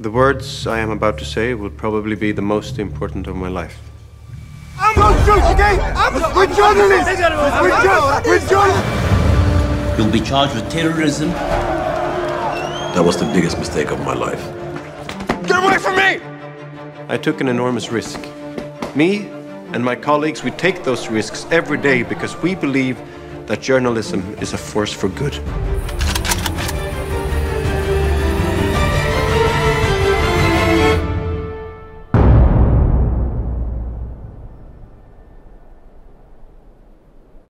The words I am about to say will probably be the most important of my life. I'm not joking, okay? We're journalists! We're, jo- we're journalists! You'll be charged with terrorism. That was the biggest mistake of my life. Get away from me! I took an enormous risk. Me and my colleagues, we take those risks every day because we believe that journalism is a force for good.